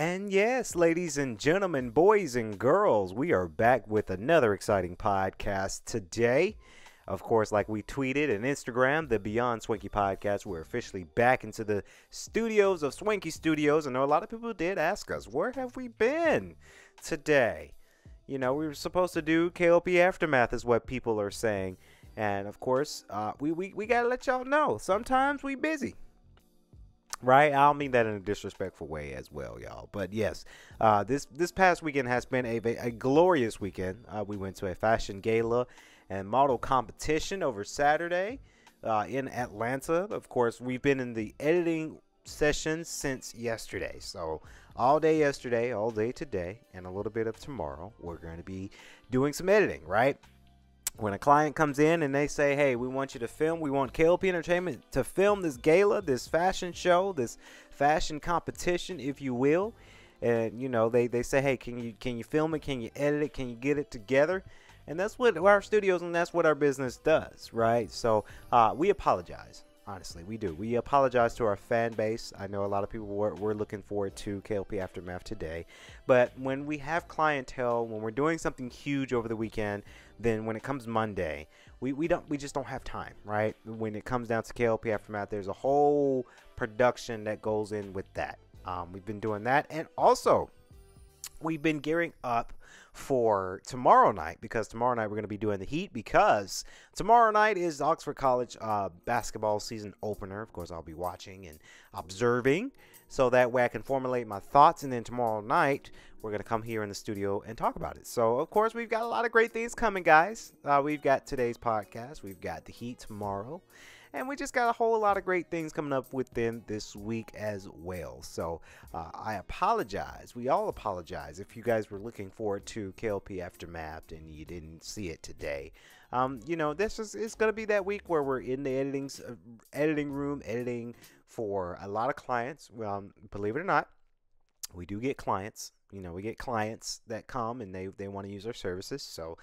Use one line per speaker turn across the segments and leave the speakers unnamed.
And yes, ladies and gentlemen, boys and girls, we are back with another exciting podcast today. Of course, like we tweeted and Instagram, the Beyond Swanky podcast, we're officially back into the studios of Swanky Studios. I know a lot of people did ask us, where have we been today? You know, we were supposed to do KLP Aftermath, is what people are saying. And of course, uh, we, we, we got to let y'all know, sometimes we busy right? I don't mean that in a disrespectful way as well, y'all. But yes, uh, this this past weekend has been a, a glorious weekend. Uh, we went to a fashion gala and model competition over Saturday uh, in Atlanta. Of course, we've been in the editing session since yesterday. So all day yesterday, all day today, and a little bit of tomorrow, we're going to be doing some editing, right? When a client comes in and they say, "Hey, we want you to film. We want KLP Entertainment to film this gala, this fashion show, this fashion competition, if you will." And you know, they they say, "Hey, can you can you film it? Can you edit it? Can you get it together?" And that's what our studios and that's what our business does, right? So uh, we apologize. Honestly, we do. We apologize to our fan base. I know a lot of people were, were looking forward to KLP Aftermath today. But when we have clientele, when we're doing something huge over the weekend, then when it comes Monday, we, we don't we just don't have time, right? When it comes down to KLP Aftermath, there's a whole production that goes in with that. Um, we've been doing that, and also we've been gearing up for tomorrow night because tomorrow night we're going to be doing the Heat because tomorrow night is Oxford College uh, basketball season opener. Of course, I'll be watching and observing so that way I can formulate my thoughts. And then tomorrow night we're going to come here in the studio and talk about it. So, of course, we've got a lot of great things coming, guys. Uh, we've got today's podcast, we've got the Heat tomorrow. And we just got a whole lot of great things coming up within this week as well. So uh, I apologize. We all apologize if you guys were looking forward to KLP Aftermath and you didn't see it today. Um, you know, this is it's gonna be that week where we're in the editing uh, editing room editing for a lot of clients. Well, believe it or not, we do get clients. You know, we get clients that come and they they want to use our services. So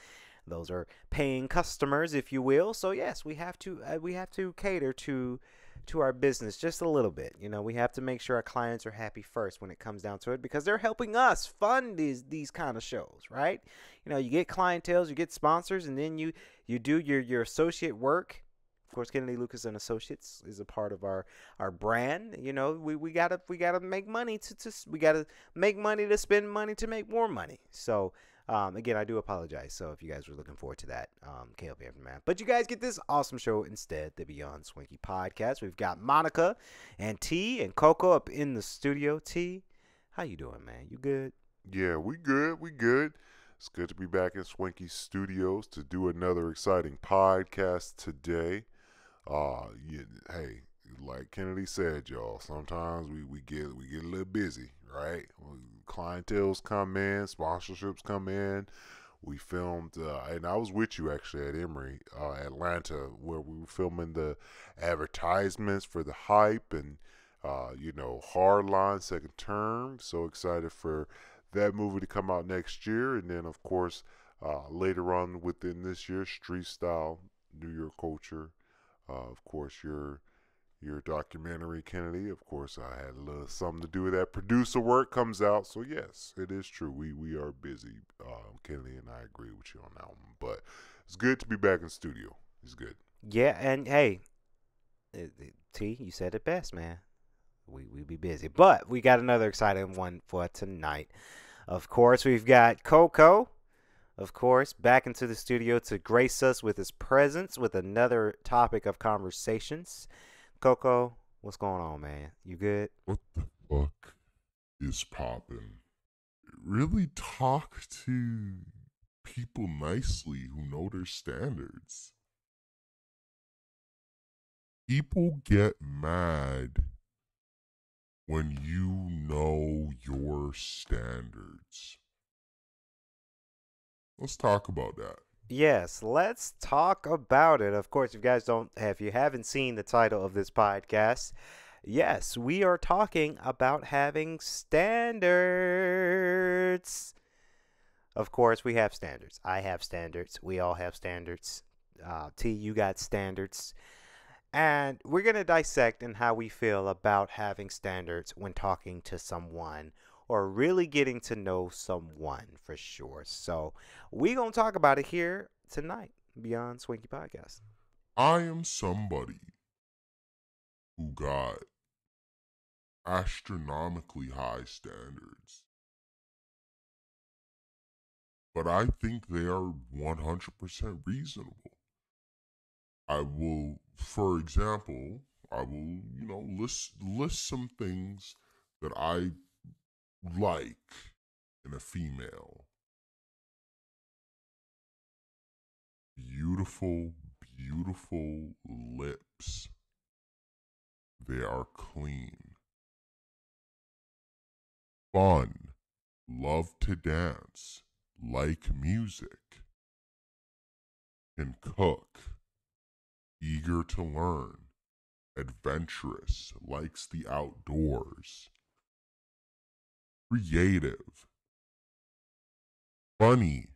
those are paying customers, if you will. So yes, we have to uh, we have to cater to to our business just a little bit. You know, we have to make sure our clients are happy first when it comes down to it because they're helping us fund these these kind of shows, right? You know, you get clientels, you get sponsors, and then you you do your your associate work. Of course, Kennedy Lucas and Associates is a part of our our brand. You know, we, we gotta we gotta make money to, to we gotta make money to spend money to make more money. So um, again, I do apologize. So if you guys were looking forward to that, um, KLP Aftermath. But you guys get this awesome show instead, the Beyond Swanky podcast. We've got Monica and T and Coco up in the studio. T, how you doing, man? You good?
Yeah, we good. We good. It's good to be back in Swanky Studios to do another exciting podcast today. Uh, yeah, hey, like Kennedy said, y'all, sometimes we, we get we get a little busy, right? Clientels come in, sponsorships come in. We filmed, uh, and I was with you actually at Emory, uh, Atlanta, where we were filming the advertisements for the hype and, uh, you know, Hardline second term. So excited for that movie to come out next year, and then of course uh, later on within this year, Street Style, New York Culture. Uh, of course, your your documentary, Kennedy. Of course, I had a little something to do with that. Producer work comes out, so yes, it is true. We we are busy. Uh, Kennedy and I agree with you on that one, but it's good to be back in studio. It's good.
Yeah, and hey, T, you said it best, man. We we be busy, but we got another exciting one for tonight. Of course, we've got Coco. Of course, back into the studio to grace us with his presence with another topic of conversations. Coco, what's going on, man? You good?
What the fuck is popping? Really talk to people nicely who know their standards. People get mad when you know your standards. Let's talk about that.
Yes, let's talk about it. Of course, if you guys don't if you haven't seen the title of this podcast, yes, we are talking about having standards. Of course, we have standards. I have standards. We all have standards. Uh, T, you got standards. And we're going to dissect and how we feel about having standards when talking to someone or really getting to know someone for sure. So we're gonna talk about it here tonight, Beyond Swanky Podcast.
I am somebody who got astronomically high standards. But I think they are 100% reasonable. I will, for example, I will, you know, list list some things that I like in a female. Beautiful, beautiful lips. They are clean. Fun. Love to dance. Like music. Can cook. Eager to learn. Adventurous. Likes the outdoors. Creative. Funny.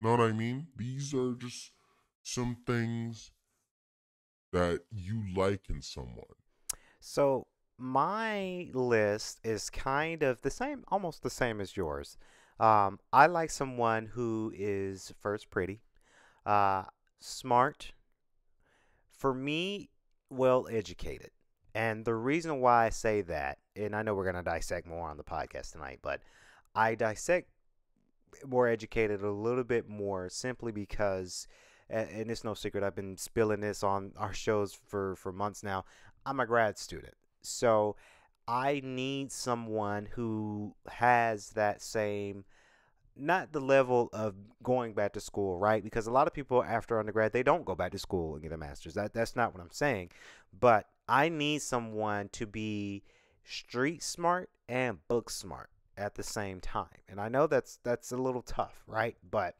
Know what I mean? These are just some things that you like in someone.
So my list is kind of the same, almost the same as yours. Um, I like someone who is first pretty, uh, smart. For me, well educated. And the reason why I say that, and I know we're going to dissect more on the podcast tonight, but I dissect more educated a little bit more simply because and it's no secret I've been spilling this on our shows for for months now. I'm a grad student. So I need someone who has that same not the level of going back to school, right? Because a lot of people after undergrad they don't go back to school and get a master's. That that's not what I'm saying. But I need someone to be street smart and book smart at the same time. And I know that's that's a little tough, right? But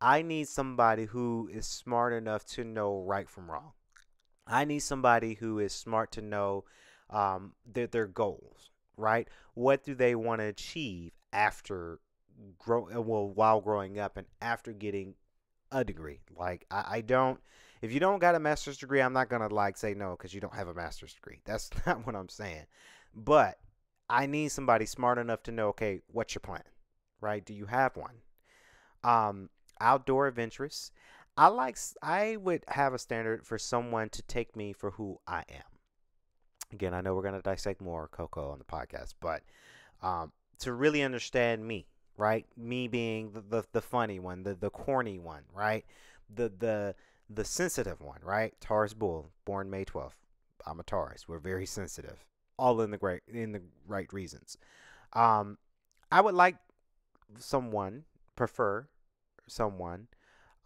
I need somebody who is smart enough to know right from wrong. I need somebody who is smart to know um, their their goals, right? What do they want to achieve after grow well while growing up and after getting a degree? Like I, I don't if you don't got a master's degree, I'm not gonna like say no because you don't have a master's degree. That's not what I'm saying. But I need somebody smart enough to know, okay, what's your plan? Right? Do you have one? Um, outdoor adventurous. I like I would have a standard for someone to take me for who I am. Again, I know we're gonna dissect more Coco on the podcast, but um, to really understand me, right? Me being the, the, the funny one, the the corny one, right? The the the sensitive one, right? Taurus Bull, born May 12th. I'm a Taurus. We're very sensitive all in the great in the right reasons. Um, I would like someone prefer someone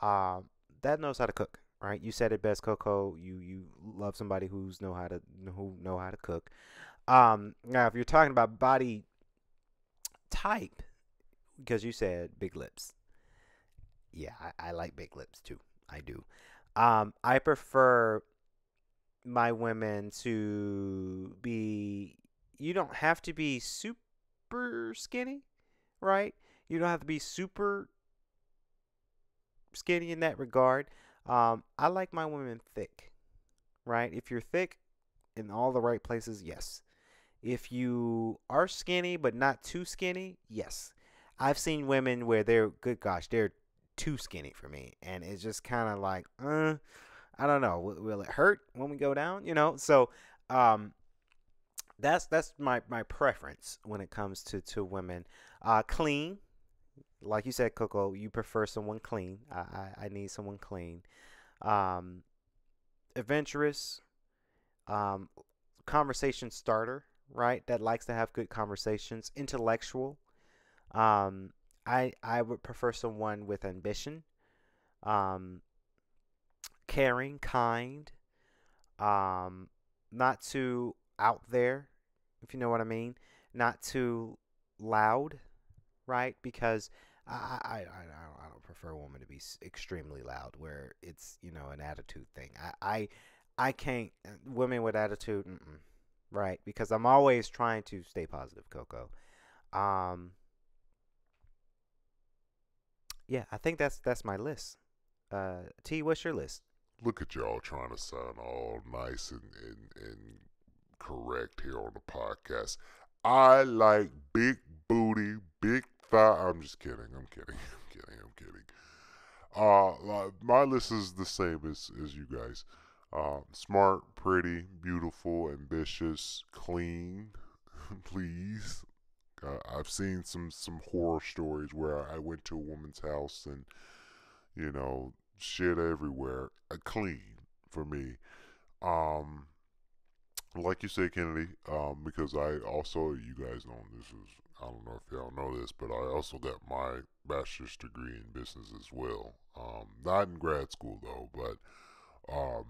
uh, that knows how to cook. Right, you said it best, Coco. You you love somebody who's know how to who know how to cook. Um, now, if you're talking about body type, because you said big lips, yeah, I, I like big lips too. I do. Um, I prefer my women to be you don't have to be super skinny, right? You don't have to be super skinny in that regard. Um, I like my women thick, right? If you're thick in all the right places, yes. If you are skinny but not too skinny, yes. I've seen women where they're good gosh, they're too skinny for me, and it's just kind of like, uh, I don't know. Will, will, it hurt when we go down? You know, so um, that's that's my my preference when it comes to to women. Uh, clean, like you said, Coco. You prefer someone clean. I I, I need someone clean. Um, adventurous. Um, conversation starter, right? That likes to have good conversations. Intellectual. Um, I I would prefer someone with ambition. Um, caring, kind, um, not too out there, if you know what I mean, not too loud, right? Because I I, I, don't, I don't prefer a woman to be extremely loud, where it's you know an attitude thing. I I, I can't uh, women with attitude, right? Because I'm always trying to stay positive, Coco. Um, yeah, I think that's that's my list. Uh, T, what's your list?
look at y'all trying to sound all nice and, and, and correct here on the podcast. I like big booty, big thigh. I'm just kidding. I'm kidding. I'm kidding. I'm kidding. Uh, my list is the same as as you guys. Uh, smart, pretty, beautiful, ambitious, clean. Please. Uh, I've seen some some horror stories where I went to a woman's house and you know shit everywhere. Uh, clean for me. Um, like you say, Kennedy, um, because I also, you guys know this is, I don't know if y'all know this, but I also got my bachelor's degree in business as well. Um, not in grad school though, but um,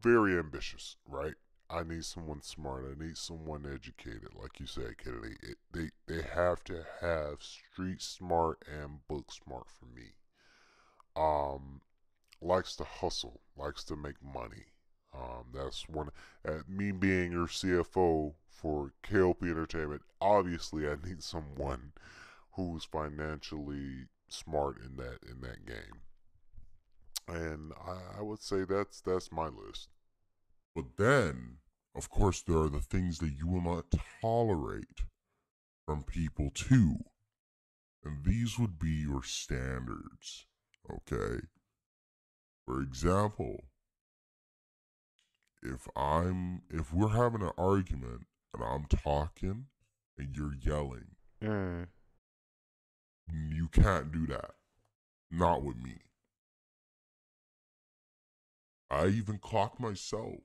very ambitious, right? I need someone smart. I need someone educated, like you said, Kennedy. It, they they have to have street smart and book smart for me. Um, likes to hustle, likes to make money. Um, that's one. Uh, me being your CFO for KLP Entertainment, obviously I need someone who's financially smart in that in that game. And I, I would say that's that's my list.
But then, of course, there are the things that you will not tolerate from people too. And these would be your standards. Okay? For example, if I'm if we're having an argument and I'm talking and you're yelling,
Mm.
you can't do that. Not with me. I even clock myself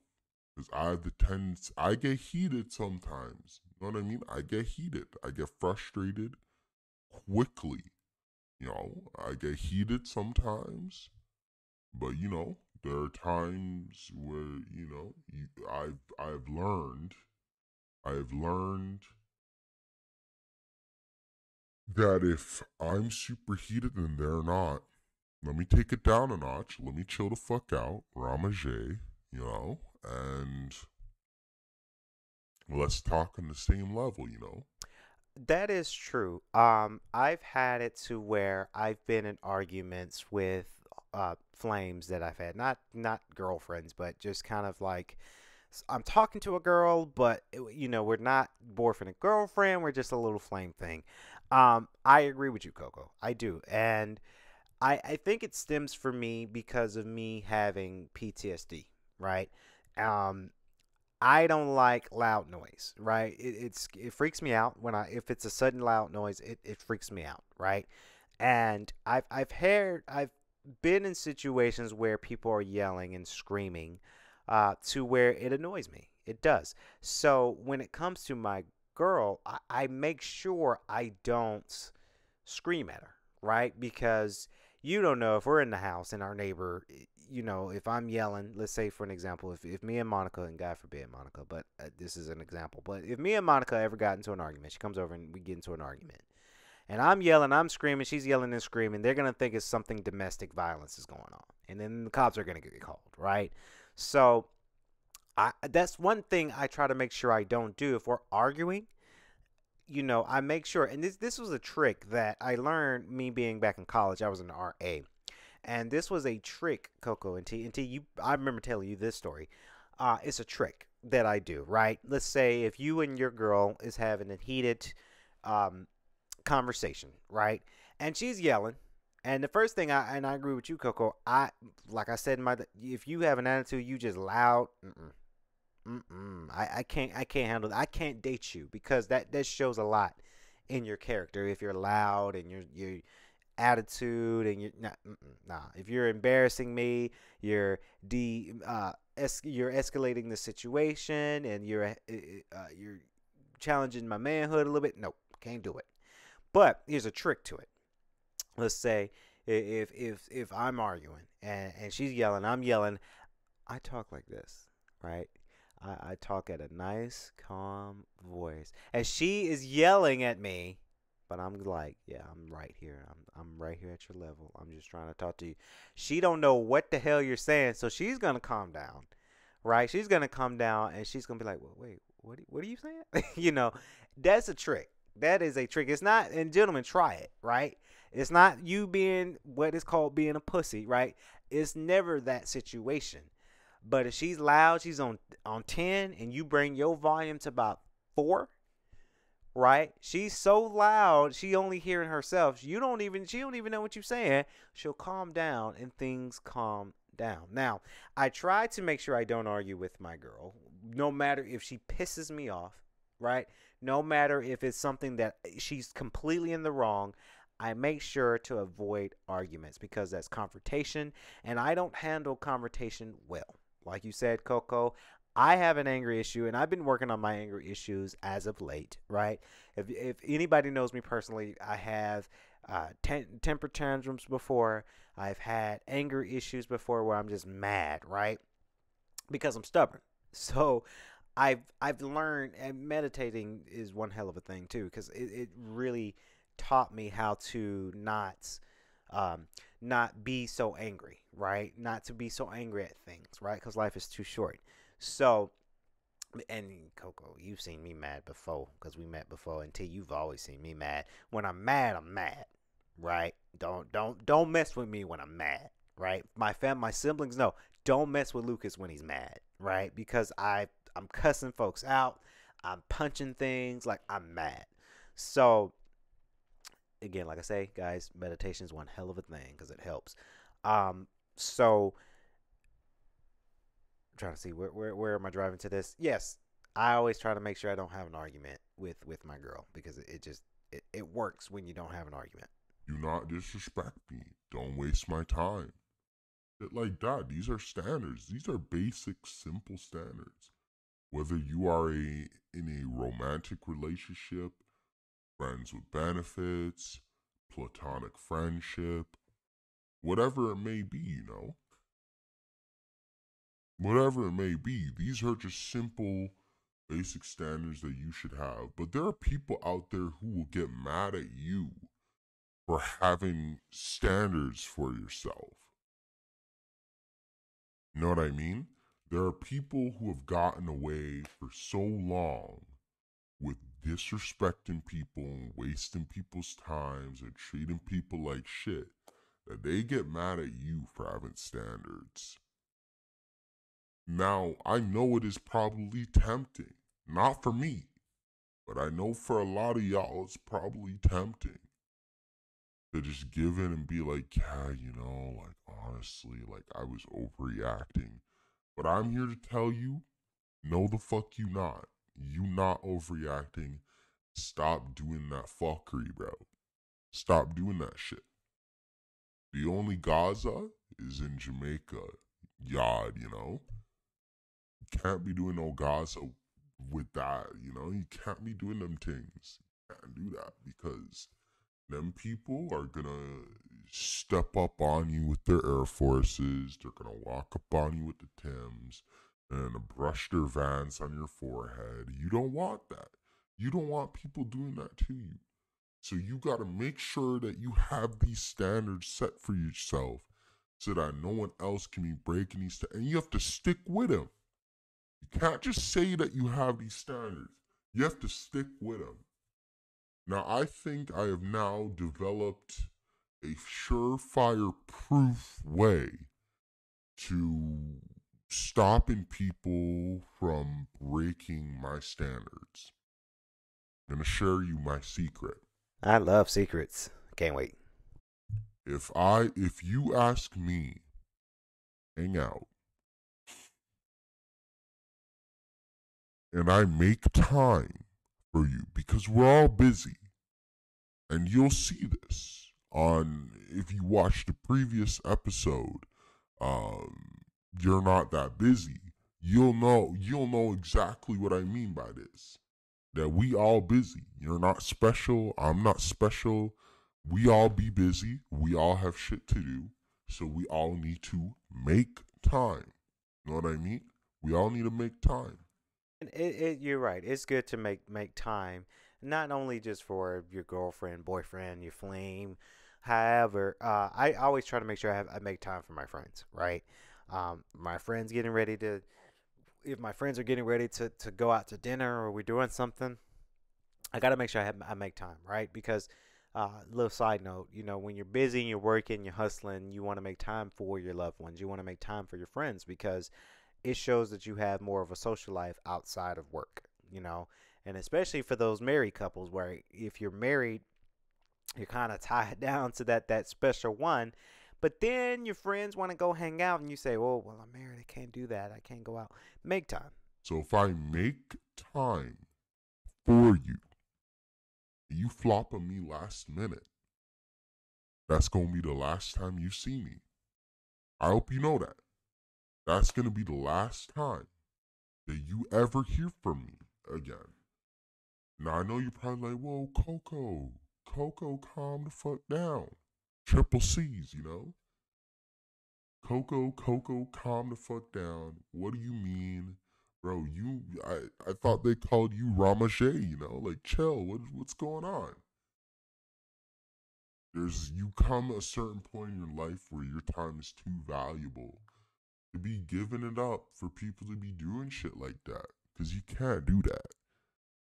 because I have the tendency. I get heated sometimes. You know what I mean? I get heated. I get frustrated quickly. You know, I get heated sometimes, but you know, there are times where you know you, I've I've learned, I've learned that if I'm super heated and they're not, let me take it down a notch. Let me chill the fuck out, ramage, you know, and let's talk on the same level, you know.
That is true. Um, I've had it to where I've been in arguments with uh, flames that I've had, not not girlfriends, but just kind of like I'm talking to a girl, but you know we're not boyfriend and girlfriend. We're just a little flame thing. Um, I agree with you, Coco. I do, and I I think it stems for me because of me having PTSD, right? Um, I don't like loud noise, right? It, it's it freaks me out when I if it's a sudden loud noise, it, it freaks me out, right? And I've I've heard I've been in situations where people are yelling and screaming, uh, to where it annoys me. It does. So when it comes to my girl, I, I make sure I don't scream at her, right? Because you don't know if we're in the house and our neighbor you know, if I'm yelling, let's say for an example, if, if me and Monica, and God forbid Monica, but uh, this is an example, but if me and Monica ever got into an argument, she comes over and we get into an argument, and I'm yelling, I'm screaming, she's yelling and screaming, they're going to think it's something domestic violence is going on. And then the cops are going to get called, right? So I, that's one thing I try to make sure I don't do. If we're arguing, you know, I make sure, and this this was a trick that I learned me being back in college. I was an RA, and this was a trick, Coco and T. And T, you, I remember telling you this story. Uh, it's a trick that I do, right? Let's say if you and your girl is having a heated um, conversation, right? And she's yelling. And the first thing I and I agree with you, Coco. I like I said my if you have an attitude, you just loud. Mm-mm. Mm-mm. I, I can't I can't handle that. I can't date you because that that shows a lot in your character if you're loud and your your attitude and you're not nah. If you're embarrassing me, you're de uh es- you're escalating the situation and you're uh, uh, you're challenging my manhood a little bit. Nope, can't do it. But here's a trick to it. Let's say if if if I'm arguing and and she's yelling, I'm yelling. I talk like this, right? I, I talk at a nice, calm voice. And she is yelling at me, but I'm like, yeah, I'm right here. I'm I'm right here at your level. I'm just trying to talk to you. She don't know what the hell you're saying, so she's gonna calm down, right? She's gonna come down and she's gonna be like, well, wait, what? What are you saying? you know, that's a trick. That is a trick. It's not, and gentlemen, try it, right? It's not you being what is called being a pussy, right? It's never that situation. But if she's loud, she's on on 10 and you bring your volume to about four, right? She's so loud, she only hearing herself. You don't even she don't even know what you're saying. She'll calm down and things calm down. Now, I try to make sure I don't argue with my girl, no matter if she pisses me off, right? No matter if it's something that eh, she's completely in the wrong. I make sure to avoid arguments because that's confrontation, and I don't handle confrontation well. Like you said, Coco, I have an anger issue, and I've been working on my anger issues as of late, right? If, if anybody knows me personally, I have uh, ten- temper tantrums before. I've had anger issues before where I'm just mad, right? Because I'm stubborn. So I've I've learned, and meditating is one hell of a thing too, because it, it really taught me how to not um, not be so angry, right? Not to be so angry at things, right? Because life is too short. So, and Coco, you've seen me mad before because we met before. And T, you've always seen me mad. When I'm mad, I'm mad, right? Don't don't don't mess with me when I'm mad, right? My fam, my siblings no, Don't mess with Lucas when he's mad, right? Because I I'm cussing folks out. I'm punching things like I'm mad. So again, like I say, guys, meditation is one hell of a thing because it helps. Um, so trying to see where, where where am I driving to this? Yes, I always try to make sure I don't have an argument with with my girl because it, it just it, it works when you don't have an argument.
Do not disrespect me. Don't waste my time. Shit like that. These are standards. These are basic, simple standards. Whether you are a in a romantic relationship, friends with benefits, platonic friendship, whatever it may be, you know. Whatever it may be, these are just simple, basic standards that you should have. But there are people out there who will get mad at you for having standards for yourself. You know what I mean? There are people who have gotten away for so long with disrespecting people and wasting people's times and treating people like shit that they get mad at you for having standards. Now, I know it is probably tempting, not for me, but I know for a lot of y'all it's probably tempting to just give in and be like, yeah, you know, like honestly, like I was overreacting. But I'm here to tell you, no the fuck you not you not overreacting. Stop doing that fuckery, bro. Stop doing that shit. The only Gaza is in Jamaica. Yard, you know? Can't be doing no Gaza with that, you know? You can't be doing them things. You can't do that because them people are gonna step up on you with their air forces. They're gonna walk up on you with the Tims and brush their vans on your forehead. You don't want that. You don't want people doing that to you. So you got to make sure that you have these standards set for yourself so that no one else can be breaking these st- and you have to stick with them. You can't just say that you have these standards. You have to stick with them. Now, I think I have now developed a surefire proof way to stopping people from breaking my standards. I'm going to share you my secret.
I love secrets. Can't wait.
If I if you ask me hang out and I make time for you because we're all busy and you'll see this on if you watch the previous episode um you're not that busy, you'll know you'll know exactly what I mean by this. That we all busy. You're not special. I'm not special. We all be busy. We all have shit to do. So we all need to make time. You know what I mean? We all need to make time.
It, it, you're right. It's good to make make time, not only just for your girlfriend, boyfriend, your flame. However, uh, I always try to make sure I, have, I make time for my friends. Right? Um, my friends getting ready to, if my friends are getting ready to, to go out to dinner or we're doing something, I got to make sure I, have, I make time, right? Because, uh, little side note, you know, when you're busy and you're working, you're hustling, you want to make time for your loved ones. You want to make time for your friends because it shows that you have more of a social life outside of work, you know. And especially for those married couples where if you're married, you're kind of tied down to that that special one. But then your friends want to go hang out and you say, "Oh, well, I'm married. I can't do that. I can't go out." Make time.
So if I make time for you, you flop on me last minute, that's going to be the last time you see me. I hope you know that. That's going to be the last time that you ever hear from me again. Now, I know you're probably like, whoa, Coco, Coco, calm the fuck down. Triple C's, you know? Coco, Coco, calm the fuck down. What do you mean? Bro, you, I, I thought they called you Ramajay, you know? Like, chill, what, what's going on? There's, you come a certain point in your life where your time is too valuable to be giving it up for people to be doing shit like that. Cause you can't do that.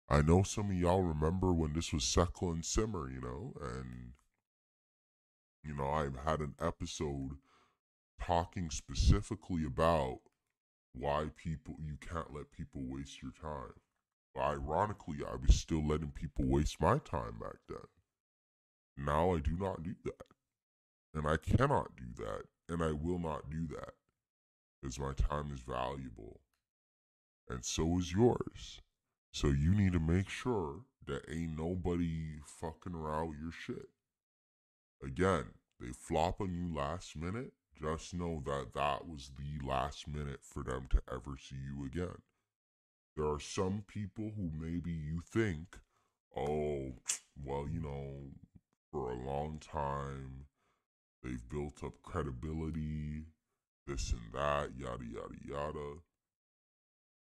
I know some of y'all remember when this was Seckle and Simmer, you know, and you know, I've had an episode talking specifically about why people you can't let people waste your time. But ironically, I was still letting people waste my time back then. Now I do not do that. And I cannot do that. And I will not do that. Because my time is valuable. And so is yours. So you need to make sure that ain't nobody fucking around your shit. Again, they flop on you last minute. Just know that that was the last minute for them to ever see you again. There are some people who maybe you think, oh, well, you know, for a long time, they've built up credibility, this and that, yada, yada, yada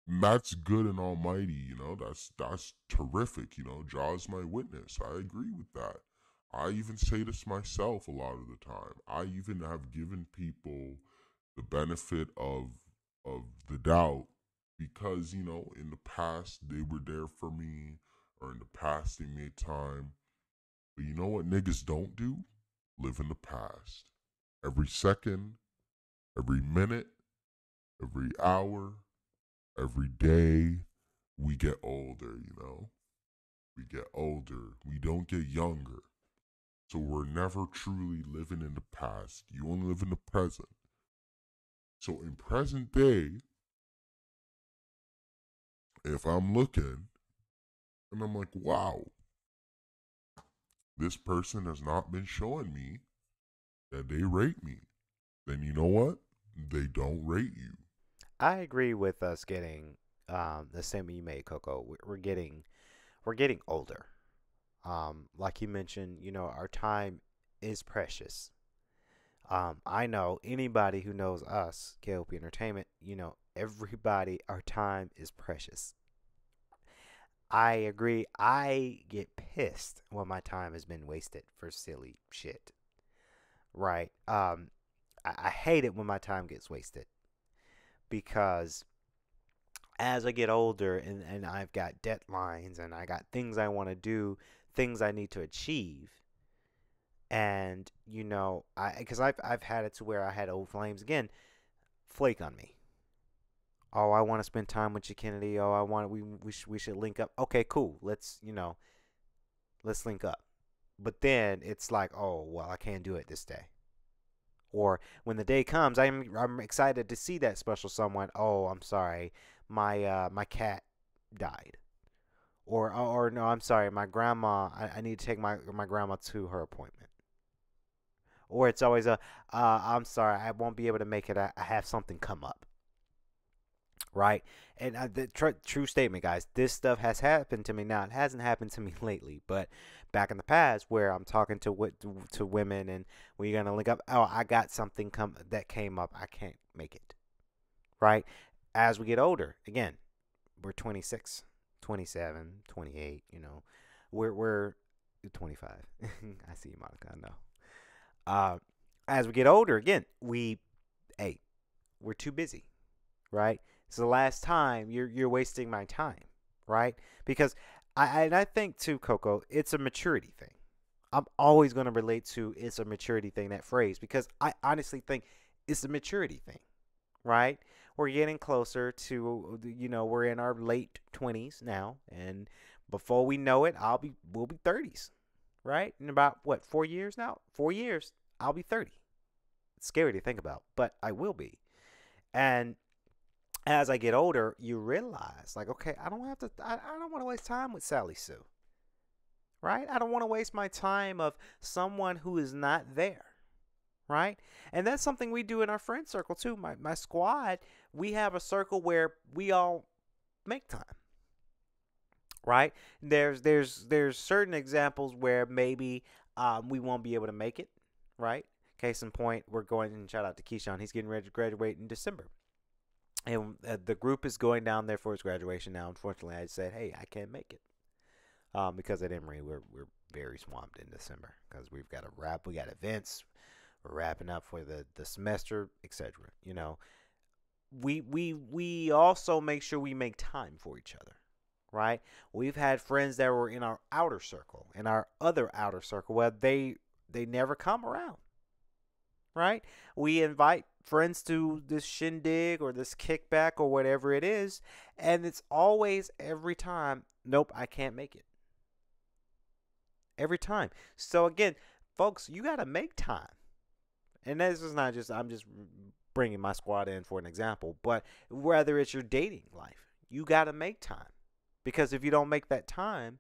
that's good and almighty, you know, that's that's terrific, you know. Jah's my witness. I agree with that. I even say this myself a lot of the time. I even have given people the benefit of of the doubt because, you know, in the past they were there for me or in the past they made time. But you know what niggas don't do? Live in the past. Every second, every minute, every hour, every day we get older, you know? We get older. We don't get younger. So we're never truly living in the past. You only live in the present. So in present day, if I'm looking and I'm like, wow, this person has not been showing me that they rate me, then you know what? They don't rate you.
I agree with us getting um, the same you made, Coco. We're getting we're getting older. Um, like you mentioned, you know, our time is precious. Um, I know anybody who knows us, KLP Entertainment, you know, everybody, our time is precious. I agree. I get pissed when my time has been wasted for silly shit. Right. Um, I, I hate it when my time gets wasted because as I get older and, and I've got deadlines and I got things I want to do, things I need to achieve. And you know, I because I've I've had it to where I had old flames again flake on me. Oh, I want to spend time with you, Kennedy. Oh, I want we we sh- we should link up. Okay, cool. Let's you know, let's link up. But then it's like, oh well, I can't do it this day. Or when the day comes, I'm I'm excited to see that special someone. Oh, I'm sorry, my uh, my cat died. Or, or no, I'm sorry, my grandma. I, I need to take my my grandma to her appointment. Or it's always a, uh, I'm sorry, I won't be able to make it. I, I have something come up. Right, and uh, the tr- true statement, guys. This stuff has happened to me now. It hasn't happened to me lately, but back in the past where I'm talking to to women and we're gonna link up. Oh, I got something come that came up. I can't make it. Right. As we get older, again, we're 26, 27, 28. You know, we're we're 25. I see you, Monica. I know. Uh, as we get older, again, we, hey, we're too busy. Right. It's the last time you're you're wasting my time. Right. Because I and I think too, Coco, it's a maturity thing. I'm always going to relate to it's a maturity thing that phrase because I honestly think it's a maturity thing, right? we're getting closer to you know we're in our late 20s now and before we know it I'll be we'll be 30s right in about what 4 years now 4 years I'll be 30 it's scary to think about but I will be and as I get older you realize like okay I don't have to I, I don't want to waste time with Sally Sue right I don't want to waste my time of someone who is not there right? And that's something we do in our friend circle too. My my squad, we have a circle where we all make time. Right? There's there's there's certain examples where maybe um, we won't be able to make it, right? Case in point, we're going and shout out to Keyshawn. He's getting ready to graduate in December. And uh, the group is going down there for his graduation now. Unfortunately, I said, hey, I can't make it. Um, because at Emory, we're, we're very swamped in December because we've got a wrap, we got events, we're wrapping up for the, the semester, etc. You know, we we we also make sure we make time for each other, right? We've had friends that were in our outer circle, in our other outer circle, where they they never come around, right? We invite friends to this shindig or this kickback or whatever it is, and it's always every time, nope, I can't make it. Every time. So again, folks, you got to make time and this is not just I'm just bringing my squad in for an example, but whether it's your dating life, you got to make time because if you don't make that time,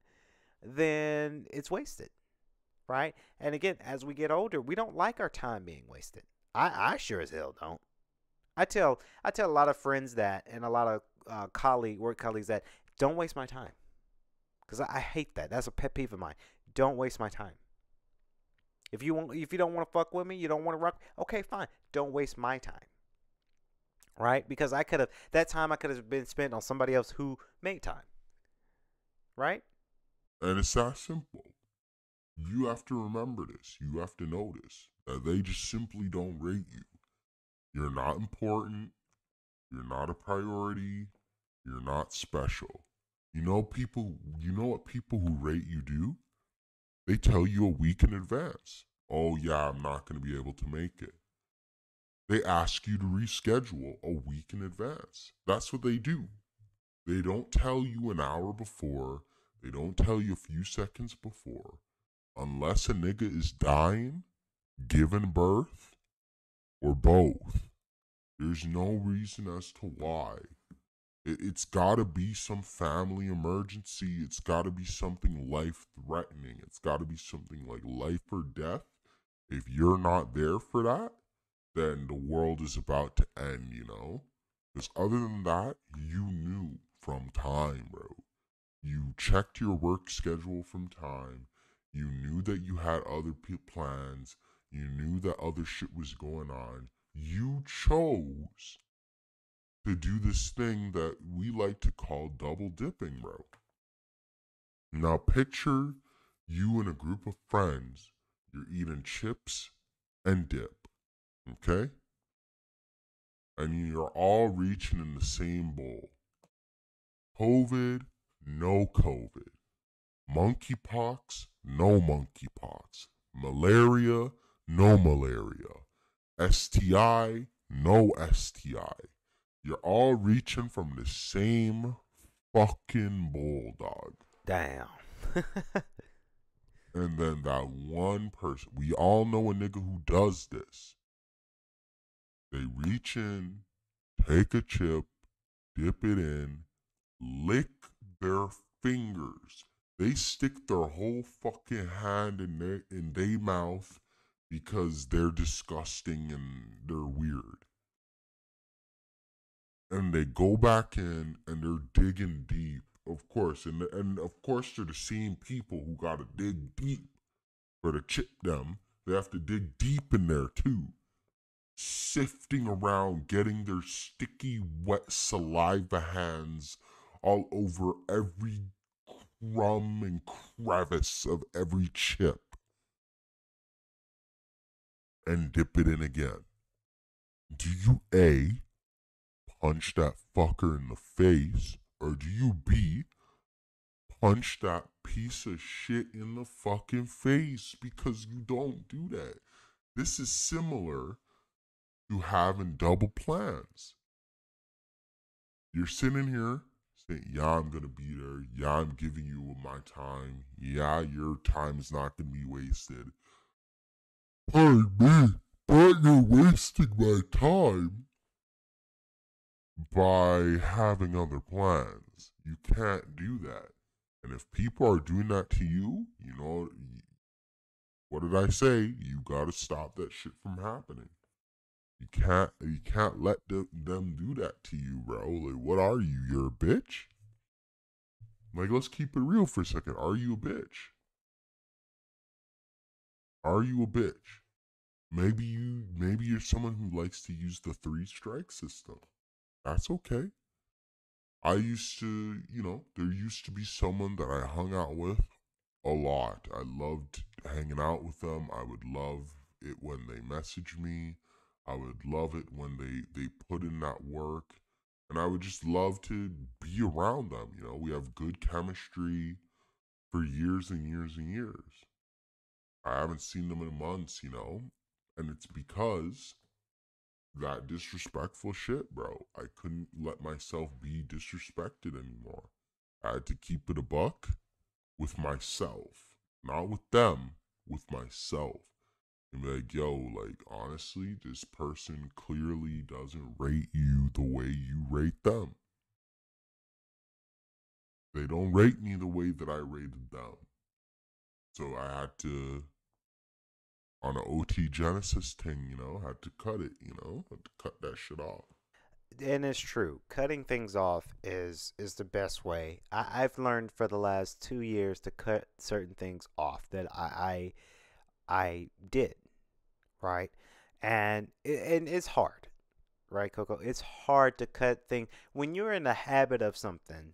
then it's wasted, right? And again, as we get older, we don't like our time being wasted. I, I sure as hell don't. I tell I tell a lot of friends that, and a lot of uh, colleague work colleagues that don't waste my time, because I, I hate that. That's a pet peeve of mine. Don't waste my time. If you want, if you don't want to fuck with me, you don't want to rock. Okay, fine. Don't waste my time. Right? Because I could have that time I could have been spent on somebody else who made time. Right?
And it's that simple. You have to remember this. You have to know this. That they just simply don't rate you. You're not important. You're not a priority. You're not special. You know people you know what people who rate you do? They tell you a week in advance. Oh, yeah, I'm not going to be able to make it. They ask you to reschedule a week in advance. That's what they do. They don't tell you an hour before, they don't tell you a few seconds before. Unless a nigga is dying, giving birth, or both, there's no reason as to why it, it's got to be some family emergency. It's got to be something life threatening. It's got to be something like life or death. If you're not there for that, then the world is about to end, you know? Because other than that, you knew from time, bro. You checked your work schedule from time. You knew that you had other p- plans. You knew that other shit was going on. You chose to do this thing that we like to call double dipping, bro. Now, picture you and a group of friends. You're eating chips and dip, okay? And you're all reaching in the same bowl. COVID, no COVID. Monkeypox, no monkeypox. Malaria, no malaria. STI, no STI. You're all reaching from the same fucking bulldog. dog.
Damn.
and then that one person, we all know a nigga who does this. They reach in, take a chip, dip it in, lick their fingers. They stick their whole fucking hand in their in their mouth because they're disgusting and they're weird. And they go back in and they're digging deep, of course, and and of course they're the same people who got to dig deep for to chip them. They have to dig deep in there too, sifting around, getting their sticky, wet saliva hands all over every crumb and crevice of every chip, and dip it in again. Do you a punch that fucker in the face? Or do you B, punch that piece of shit in the fucking face because you don't do that? This is similar to having double plans. you're sitting here saying, "Yeah, I'm gonna be there. Yeah, I'm giving you my time. Yeah, your time is not gonna be wasted." Pardon me, but you're wasting my time by having other plans. You can't do that. And if people are doing that to you, you know, what did I say? You gotta stop that shit from happening. You can't you can't let them, do that to you, bro. Like, what are you? You're a bitch. Like, let's keep it real for a second. Are you a bitch? Are you a bitch? Maybe you maybe you're someone who likes to use the three strike system. That's okay. I used to, you know, there used to be someone that I hung out with a lot. I loved hanging out with them. I would love it when they messaged me. I would love it when they they put in that work. And I would just love to be around them. You know, we have good chemistry for years and years and years. I haven't seen them in months, you know, and it's because that disrespectful shit, bro. I couldn't let myself be disrespected anymore. I had to keep it a buck with myself, not with them, with myself. And be like, yo, like, honestly, this person clearly doesn't rate you the way you rate them. They don't rate me the way that I rated them. So I had to on an OT Genasis thing, you know, had to cut it, you know, had to cut that shit off.
And it's true. Cutting things off is is the best way. I, I've learned for the last two years to cut certain things off that I I, I did, right? And and it's hard, right, Coco? It's hard to cut things when you're in the habit of something,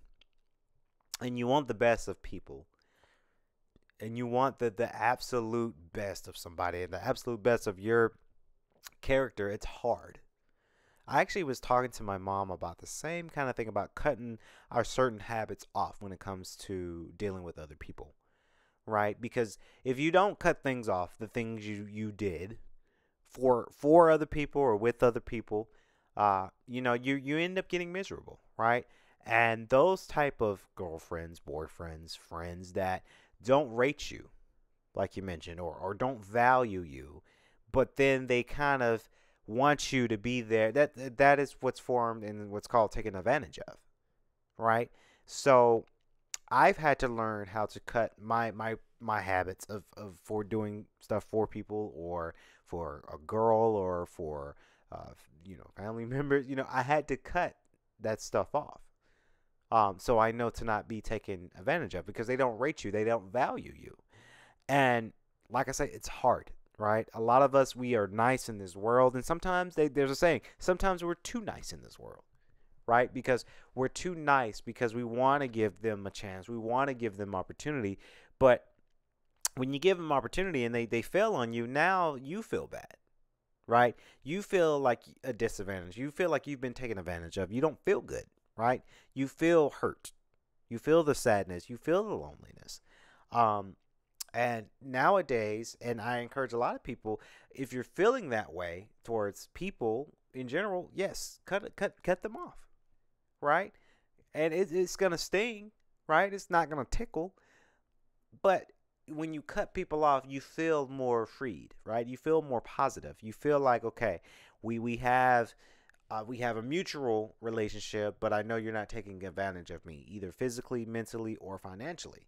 and you want the best of people and you want the the absolute best of somebody and the absolute best of your character, it's hard. I actually was talking to my mom about the same kind of thing about cutting our certain habits off when it comes to dealing with other people. Right? Because if you don't cut things off, the things you you did for for other people or with other people, uh, you know, you you end up getting miserable, right? And those type of girlfriends, boyfriends, friends that don't rate you, like you mentioned, or, or don't value you, but then they kind of want you to be there. That that is what's formed and what's called taken advantage of, right? So I've had to learn how to cut my my my habits of, of for doing stuff for people or for a girl or for uh, you know family members. You know, I had to cut that stuff off. Um, so I know to not be taken advantage of because they don't rate you, they don't value you. And like I say, it's hard, right? A lot of us, we are nice in this world. And sometimes they, there's a saying, sometimes we're too nice in this world, right? Because we're too nice because we want to give them a chance, we want to give them opportunity. But when you give them opportunity and they, they fail on you, now you feel bad, right? You feel like a disadvantage. You feel like you've been taken advantage of. You don't feel good right? You feel hurt. You feel the sadness. You feel the loneliness. Um, and nowadays, and I encourage a lot of people, if you're feeling that way towards people in general, yes, cut cut cut them off, right? And it, it's gonna sting, right? It's not gonna tickle, but when you cut people off, you feel more freed, right? You feel more positive. You feel like okay, we we have uh, we have a mutual relationship, but I know you're not taking advantage of me, either physically, mentally, or financially.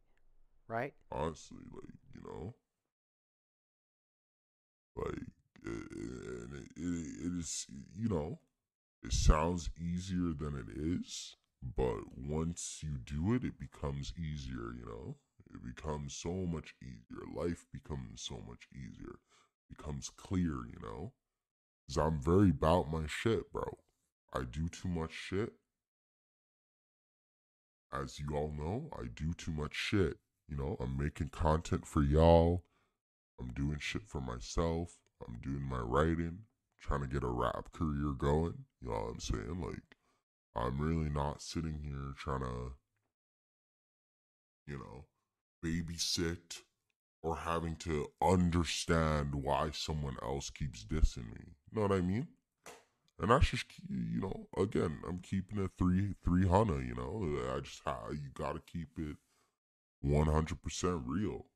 Right?
Honestly, like, you know, like, and it, it, it is, you know, it sounds easier than it is, but once you do it, it becomes easier, you know? It becomes so much easier. Life becomes so much easier. It becomes clear, you know? Cause I'm very about my shit, bro. I do too much shit. As you all know, I do too much shit. You know, I'm making content for y'all. I'm doing shit for myself. I'm doing my writing, trying to get a rap career going. You know what I'm saying? Like, I'm really not sitting here trying to, you know, babysit or having to understand why someone else keeps dissing me. You know what I mean? And that's just you know, again, I'm keeping it three three hundred. You know, I just you got to keep it one hundred percent real.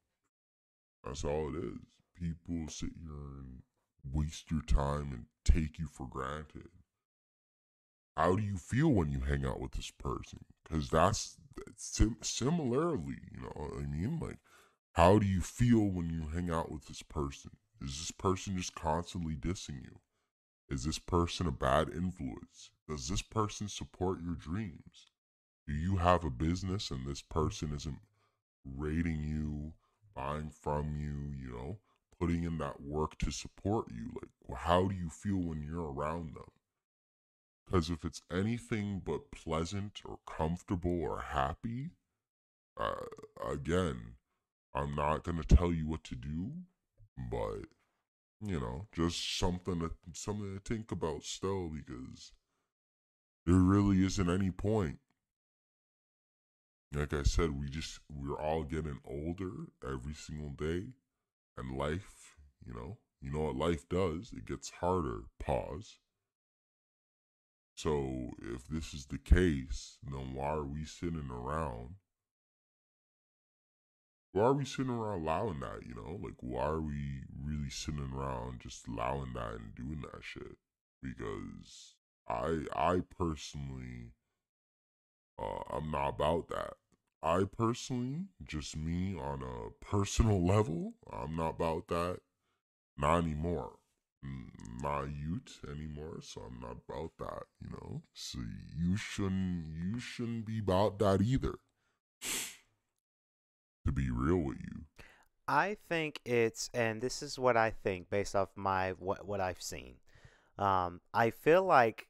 That's all it is. People sit here and waste your time and take you for granted. How do you feel when you hang out with this person? Because that's, that's sim- similarly, you know, I mean, like, how do you feel when you hang out with this person? Is this person just constantly dissing you? Is this person a bad influence? Does this person support your dreams? Do you have a business and this person isn't rating you, buying from you, you know, putting in that work to support you? Like, how do you feel when you're around them? Because if it's anything but pleasant or comfortable or happy, uh, again, I'm not going to tell you what to do, but you know, just something to something to think about still because there really isn't any point. Like I said, we just we're all getting older every single day, and life, you know, you know what life does? It gets harder. Pause. So if this is the case, then why are we sitting around why are we sitting around allowing that, you know? Like, why are we really sitting around just allowing that and doing that shit? Because I, I personally, uh, I'm not about that. I personally, just me on a personal level, I'm not about that. Not anymore. Not youth anymore, so I'm not about that, you know? So you shouldn't, you shouldn't be about that either to be real with you.
I think it's, and this is what I think based off my what what I've seen. Um, I feel like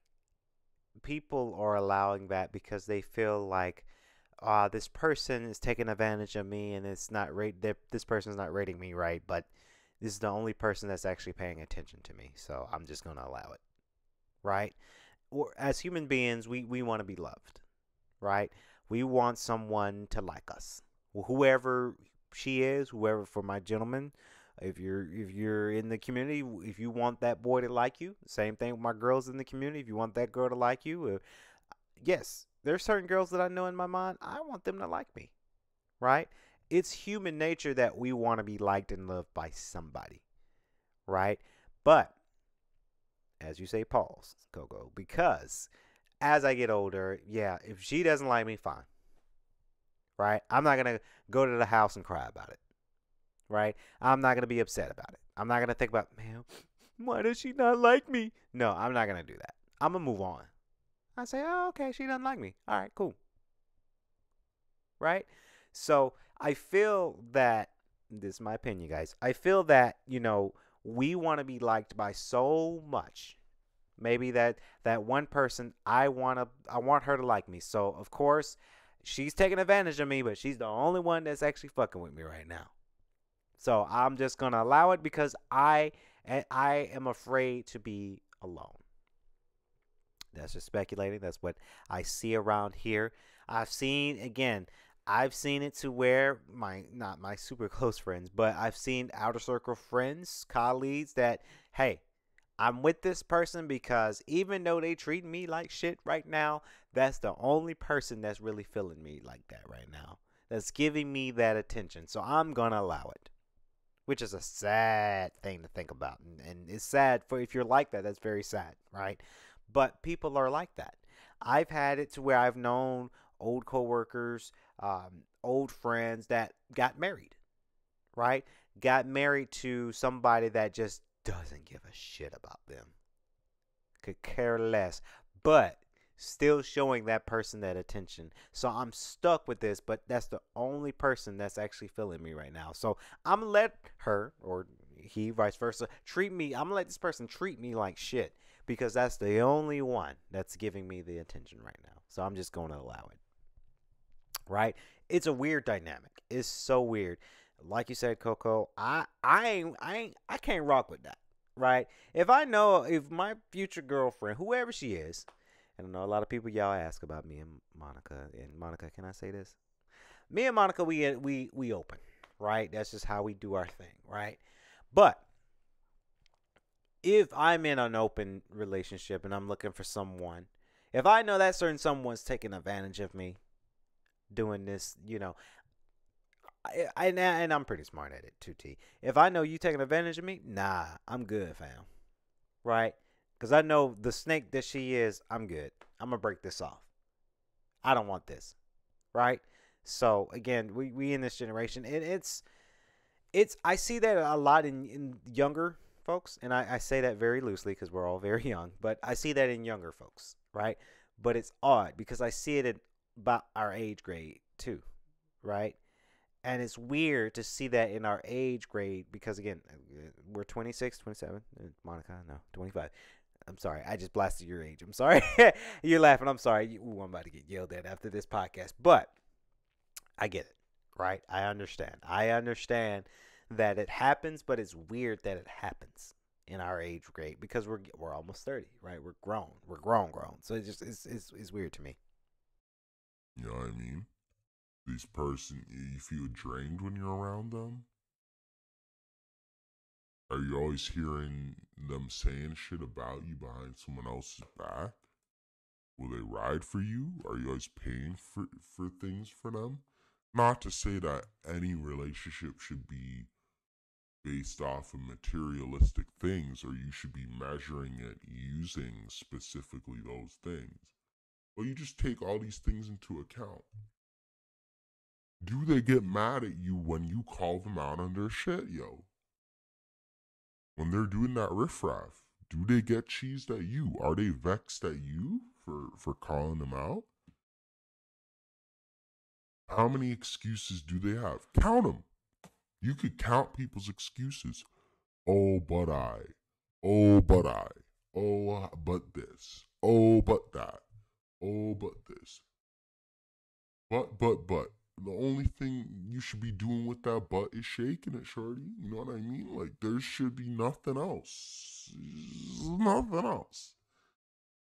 people are allowing that because they feel like uh, this person is taking advantage of me and it's not rate this person's not rating me right, but this is the only person that's actually paying attention to me, so I'm just gonna allow it, right? Or as human beings, we we want to be loved, right? We want someone to like us whoever she is, whoever for my gentleman, if you're if you're in the community, if you want that boy to like you, same thing with my girls in the community. If you want that girl to like you, uh, yes, there's certain girls that I know in my mind. I want them to like me, right? It's human nature that we want to be liked and loved by somebody, right? But as you say, pause, Coco, because as I get older, yeah, if she doesn't like me, fine right? I'm not going to go to the house and cry about it, right? I'm not going to be upset about it. I'm not going to think about, man, why does she not like me? No, I'm not going to do that. I'm going to move on. I say, oh, okay, she doesn't like me. All right, cool. Right? So I feel that, this is my opinion, guys. I feel that, you know, we want to be liked by so much maybe that that one person i want to i want her to like me so of course she's taking advantage of me, but she's the only one that's actually fucking with me right now. So I'm just gonna allow it because I I am afraid to be alone. That's just speculating. That's what I see around here. I've seen again. I've seen it to where my not my super close friends, but I've seen outer circle friends, colleagues that hey, I'm with this person because even though they treat me like shit right now, that's the only person that's really feeling me like that right now. That's giving me that attention. So I'm going to allow it. Which is a sad thing to think about. And, and it's sad for if you're like that, that's very sad, right? But people are like that. I've had it to where I've known old coworkers, um, old friends that got married, right? Got married to somebody that just doesn't give a shit about them. Could care less. But still showing that person that attention. So I'm stuck with this, but that's the only person that's actually feeling me right now. So I'm gonna let her or he vice versa treat me. I'm gonna let this person treat me like shit because that's the only one that's giving me the attention right now. So I'm just gonna allow it. Right? It's a weird dynamic. It's so weird like you said, Coco, I I ain't, I ain't, I can't rock with that, right? If I know if my future girlfriend, whoever she is, and I know a lot of people y'all ask about me and Monica. And Monica, can I say this? Me and Monica, we we we open, right? That's just how we do our thing, right? But if I'm in an open relationship and I'm looking for someone, if I know that certain someone's taking advantage of me, doing this, you know, I, I and I'm pretty smart at it too. T. If I know you taking advantage of me, nah, I'm good, fam. Right? Because I know the snake that she is, I'm good. I'm gonna break this off. I don't want this. Right? So again, we we in this generation, and it's it's I see that a lot in in younger folks, and I, I say that very loosely because we're all very young, but I see that in younger folks, right? But it's odd because I see it at about our age grade too, right? And it's weird to see that in our age grade because again, we're 26, 27, uh, Monica, no, 25. I'm sorry. I just blasted your age. I'm sorry. You're laughing. I'm sorry. Ooh, I'm about to get yelled at after this podcast. But I get it, right? I understand. I understand that it happens, but it's weird that it happens in our age grade because we're we're almost 30, right? We're grown. We're grown grown. So it's just it's it's, it's weird to me.
You know what I mean? This person you feel drained when you're around them? Are you always hearing them saying shit about you behind someone else's back? Will they ride for you? Are you always paying for for things for them? Not to say that any relationship should be based off of materialistic things or you should be measuring it using specifically those things. But you just take all these things into account. Do they get mad at you when you call them out on their shit, yo? When they're doing that riffraff, do they get cheesed at you? Are they vexed at you for, for calling them out? How many excuses do they have? Count them. You could count people's excuses. Oh, but I. Oh, but I. Oh, uh, but this. Oh, but that. Oh, but this. But, but, but. The only thing you should be doing with that butt is shaking it, shorty. You know what I mean? Like, there should be nothing else. Nothing else.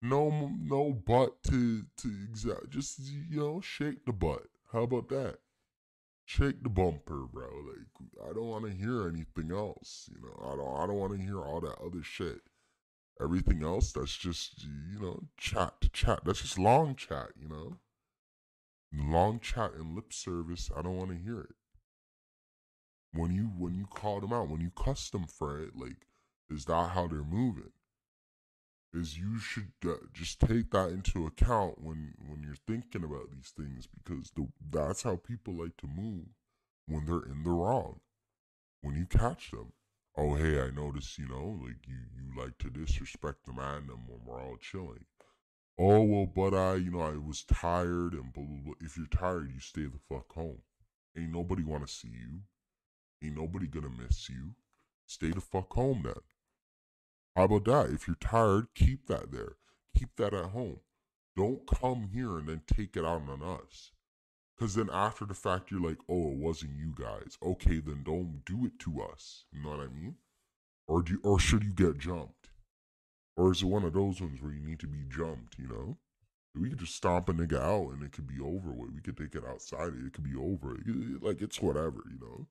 No, no butt to, to exact. Just, you know, shake the butt. How about that? shake the bumper, bro. Like I don't want to hear anything else. You know, I don't I don't want to hear all that other shit. Everything else that's just you know chat to chat. That's just long chat. You know, long chat and lip service. I don't want to hear it. When you when you call them out, when you cuss them for it, like is that how they're moving? is you should uh, just take that into account when when you're thinking about these things because the, that's how people like to move when they're in the wrong when you catch them oh hey i notice you know like you you like to disrespect the man when we're all chilling oh well but i you know i was tired and blah blah blah if you're tired you stay the fuck home ain't nobody want to see you ain't nobody gonna miss you stay the fuck home then how about that? If you're tired, keep that there. Keep that at home. Don't come here and then take it out on us. Because then after the fact, you're like, oh, it wasn't you guys. Okay, then don't do it to us. You know what I mean? Or do you, or should you get jumped? Or is it one of those ones where you need to be jumped, you know? We could just stomp a nigga out and it could be over with. We could take it outside. It could be over. Like, it's whatever, you know?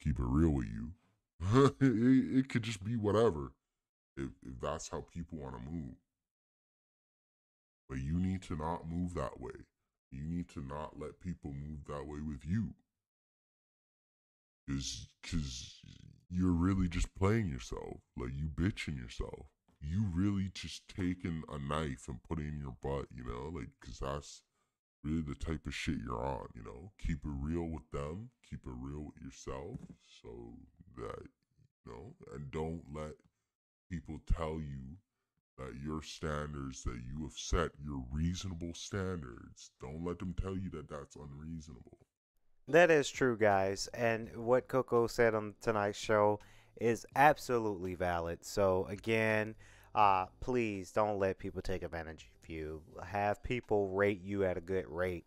Keep it real with you. it, it, could just be whatever if, if that's how people want to move. But you need to not move that way. You need to not let people move that way with you. Cause, cause you're really just playing yourself. Like you bitching yourself. You really just taking a knife and putting in your butt, you know, like, cause that's really the type of shit you're on, you know. Keep it real with them, keep it real with yourself so that, you know, and don't let people tell you that your standards that you have set, your reasonable standards, don't let them tell you that that's unreasonable.
That is true, guys. And what Coco said on tonight's show is absolutely valid. So, again, uh, please don't let people take advantage of you. Have people rate you at a good rate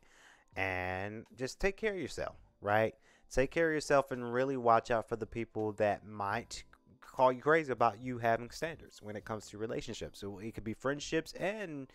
and just take care of yourself, right? Take care of yourself and really watch out for the people that might call you crazy about you having standards when it comes to relationships. So it could be friendships and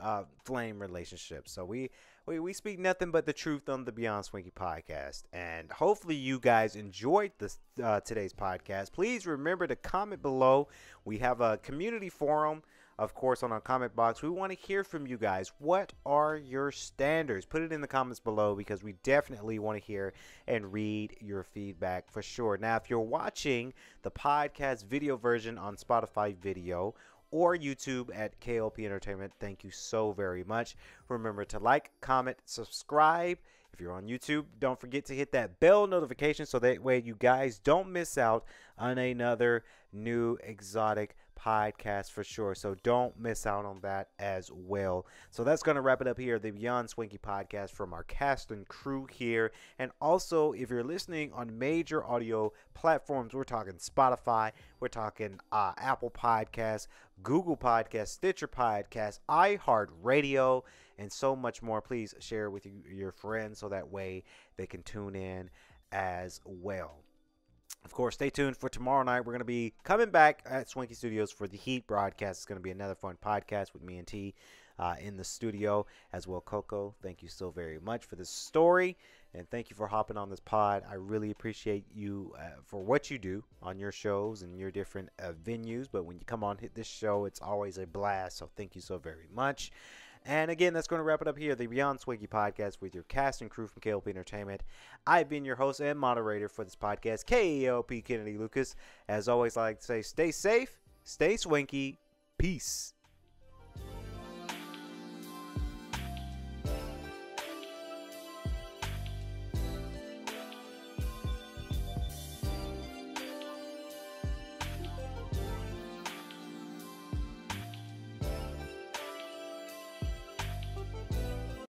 uh, flame relationships. So we, we we speak nothing but the truth on the Beyond Swanky podcast, and hopefully you guys enjoyed this uh, today's podcast. Please remember to comment below. We have a community forum of course, on our comment box. We want to hear from you guys. What are your standards? Put it in the comments below because we definitely want to hear and read your feedback for sure. Now, if you're watching the podcast video version on Spotify video or YouTube at KLP Entertainment, thank you so very much. Remember to like, comment, subscribe. If you're on YouTube, don't forget to hit that bell notification so that way you guys don't miss out on another new exotic podcast for sure. So don't miss out on that as well. So that's going to wrap it up here, the Beyond Swanky podcast from our cast and crew here. And also, if you're listening on major audio platforms, we're talking Spotify, we're talking uh, Apple Podcasts, Google Podcasts, Stitcher Podcasts, iHeartRadio, and so much more. Please share with you, your friends so that way they can tune in as well. Of course, stay tuned for tomorrow night. We're going to be coming back at Swanky Studios for the Heat broadcast. It's going to be another fun podcast with me and T uh, in the studio as well. Coco, thank you so very much for this story and thank you for hopping on this pod. I really appreciate you uh, for what you do on your shows and your different uh, venues. But when you come on hit this show, it's always a blast. So thank you so very much. And again, that's going to wrap it up here, the Beyond Swanky podcast with your cast and crew from KLP Entertainment. I've been your host and moderator for this podcast, KLP Kennedy Lucas. As always, I like to say, stay safe, stay swanky, peace.